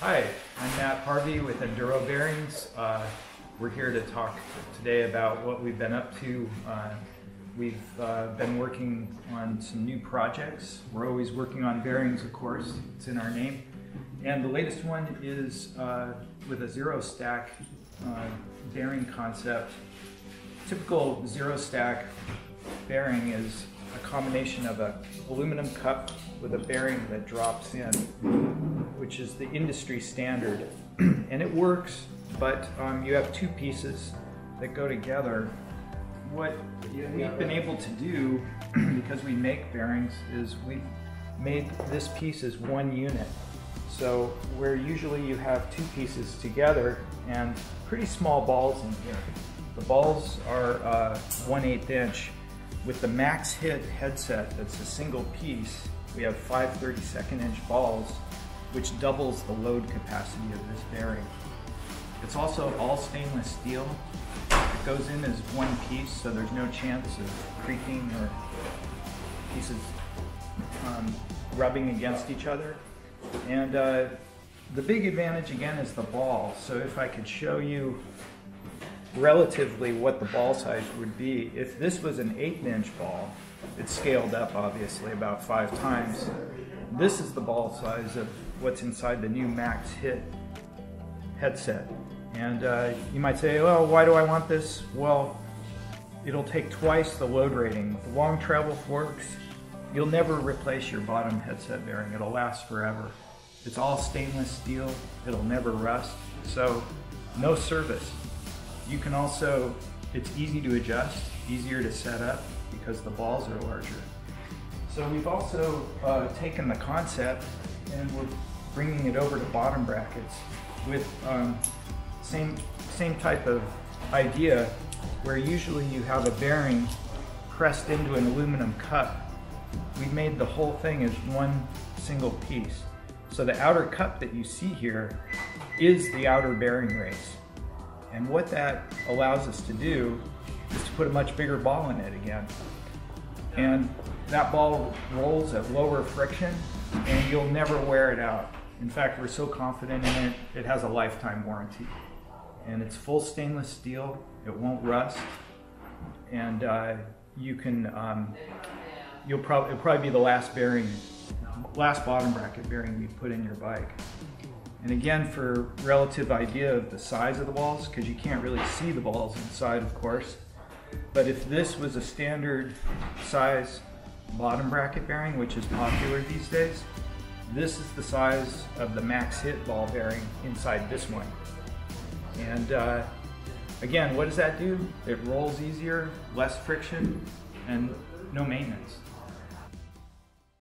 Hi, I'm Matt Harvey with Enduro Bearings. Uh, we're here to talk today about what we've been up to. Uh, we've uh, been working on some new projects. We're always working on bearings, of course, it's in our name. And the latest one is uh, with a zero stack uh, bearing concept. Typical zero stack bearing is a combination of a aluminum cup with a bearing that drops in, which is the industry standard. and it works, but um, you have two pieces that go together. What we've been able to do, because we make bearings, is we've made this piece as one unit. So where usually you have two pieces together and pretty small balls in here. The balls are uh, 1 8 inch. With the Maxhit headset that's a single piece, we have five 32nd inch balls, which doubles the load capacity of this bearing. It's also all stainless steel. It goes in as one piece, so there's no chance of creaking or pieces um, rubbing against each other. And uh, the big advantage again is the ball. So if I could show you relatively what the ball size would be, if this was an eighth inch ball, it's scaled up obviously about five times. This is the ball size of what's inside the new Maxhit headset. And uh, you might say, well, why do I want this? Well, it'll take twice the load rating. The long travel forks, you'll never replace your bottom headset bearing. It'll last forever. It's all stainless steel. It'll never rust. So no service. You can also, it's easy to adjust, easier to set up because the balls are larger. So we've also uh, taken the concept and we're bringing it over to bottom brackets with um, same, same type of idea where usually you have a bearing pressed into an aluminum cup. We made the whole thing as one single piece. So the outer cup that you see here is the outer bearing race. And what that allows us to do is to put a much bigger ball in it again. And that ball rolls at lower friction and you'll never wear it out. In fact, we're so confident in it, it has a lifetime warranty. And it's full stainless steel, it won't rust. And uh, you can, um, you'll probably, it'll probably be the last bearing, last bottom bracket bearing you put in your bike. And again, for relative idea of the size of the balls, because you can't really see the balls inside, of course. But if this was a standard size bottom bracket bearing, which is popular these days, this is the size of the Maxhit ball bearing inside this one. And uh, again, what does that do? It rolls easier, less friction, and no maintenance.